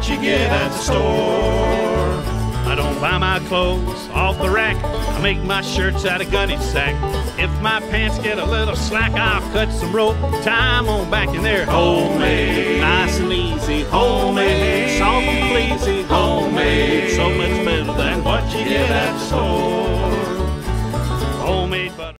what you get at the store. I don't buy my clothes off the rack. I make my shirts out of gunny sack. If my pants get a little slack, I'll cut some rope. Time on back in there. Homemade. Nice and easy. Homemade. Soft and pleasy. Homemade. So much better than what you get at store. Homemade butter.